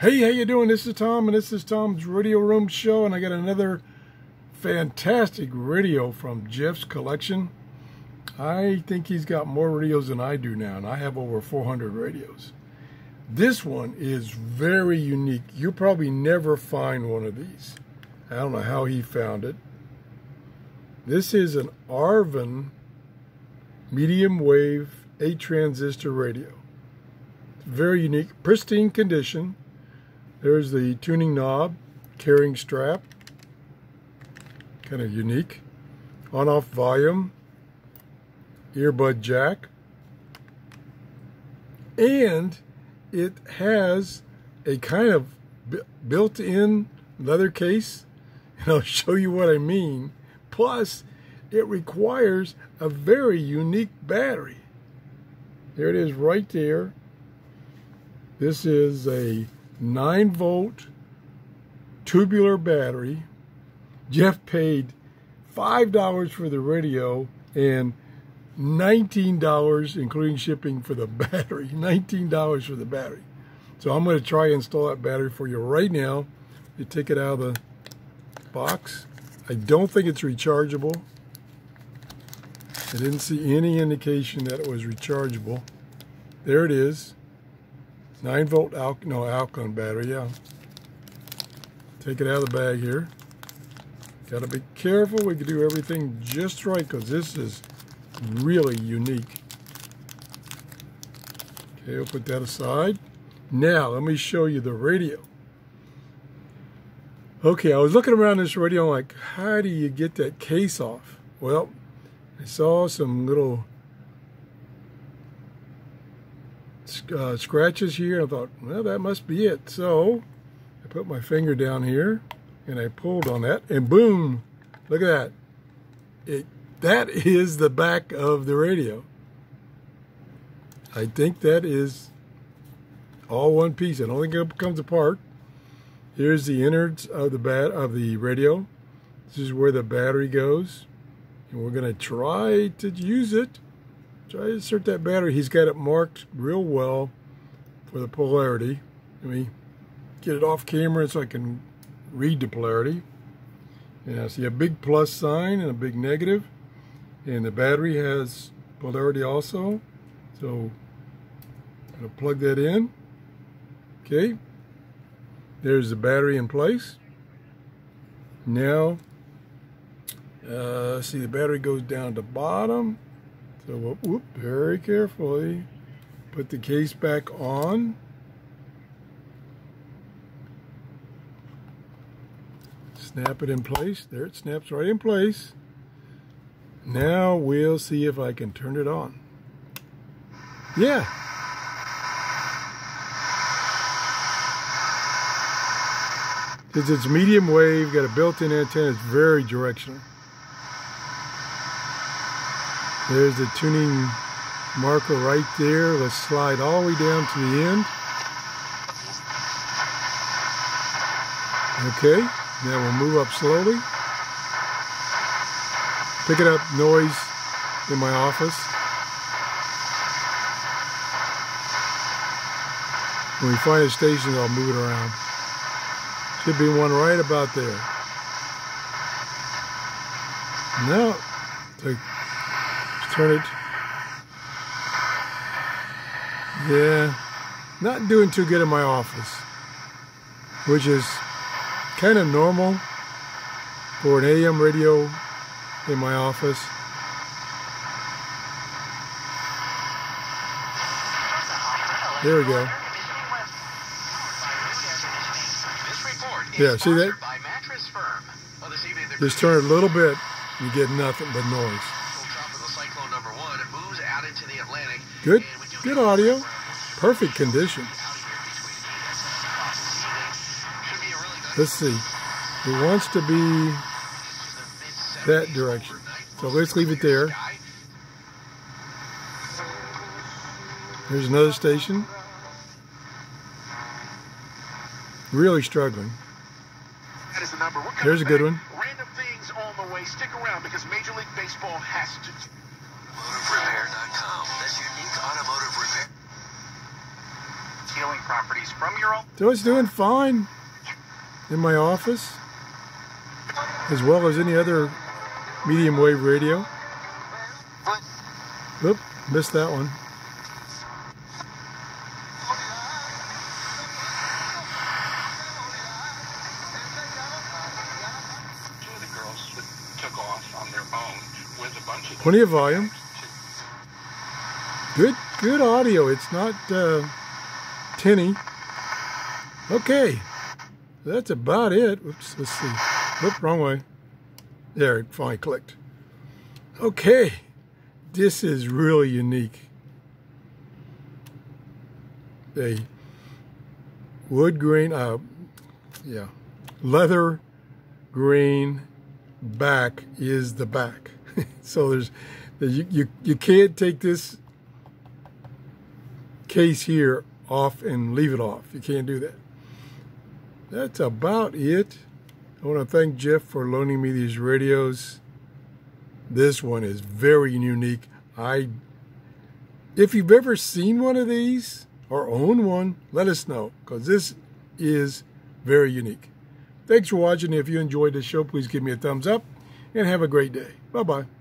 Hey, how you doing? This is Tom, and this is Tom's Radio Room Show, and I got another fantastic radio from Jeff's collection. I think he's got more radios than I do now, and I have over 400 radios. This one is very unique. You'll probably never find one of these. I don't know how he found it. This is an Arvin medium wave 8 transistor radio. Very unique, pristine condition. There's the tuning knob, carrying strap, kind of unique. On off volume, earbud jack, and it has a kind of built in leather case, and I'll show you what I mean. Plus, it requires a very unique battery. There it is right there. This is a 9 volt tubular battery. Jeff paid $5 for the radio and $19 including shipping for the battery. $19 for the battery. So I'm going to try and install that battery for you right now. You take it out of the box. I don't think it's rechargeable. I didn't see any indication that it was rechargeable. There it is. 9 volt al no alkaline battery, yeah. Take it out of the bag here. Got to be careful. We can do everything just right because this is really unique. Okay, we'll put that aside. Now, let me show you the radio. Okay, I was looking around this radio I'm like, how do you get that case off? Well, I saw some little uh, scratches here. I thought, well, that must be it. So I put my finger down here and I pulled on that and boom, look at that. It, that is the back of the radio. I think that is all one piece. I don't think it comes apart. Here's the innards of the bat of the radio. This is where the battery goes. And we're going to try to use it Try to insert that battery. He's got it marked real well for the polarity. Let me get it off camera so I can read the polarity. And I see a big plus sign and a big negative. And the battery has polarity also. So I'm going to plug that in. Okay. There's the battery in place. Now, uh, see the battery goes down to bottom. So whoop, very carefully, put the case back on. Snap it in place. There it snaps right in place. Now we'll see if I can turn it on. Yeah. Because it's medium wave, got a built-in antenna, it's very directional. There's the tuning marker right there. Let's slide all the way down to the end. Okay, now we'll move up slowly. Picking up noise in my office. When we find a station, I'll move it around. Should be one right about there. Now, take turn it. Yeah, not doing too good in my office, which is kind of normal for an AM radio in my office. There we go. Yeah, see that? Just turn it a little bit, you get nothing but noise. Good, good audio. Perfect condition. Let's see. It wants to be that direction. So let's leave it there. There's another station. Really struggling. There's a good one. Random things on the way. Stick around because Major League Baseball has to. Stealing properties from your own. So it's doing fine in my office, as well as any other medium wave radio. Oop, missed that one. Two of the girls took off on their own with a bunch of Plenty of volume. Good, good audio. It's not uh, tinny. Okay, that's about it. Oops, let's see. Oop, wrong way. There, it finally clicked. Okay, this is really unique. A wood grain, uh, yeah, leather green back is the back. so there's, you, you, you can't take this case here off and leave it off. You can't do that. That's about it. I want to thank Jeff for loaning me these radios. This one is very unique. I, if you've ever seen one of these or own one, let us know because this is very unique. Thanks for watching. If you enjoyed the show, please give me a thumbs up and have a great day. Bye bye.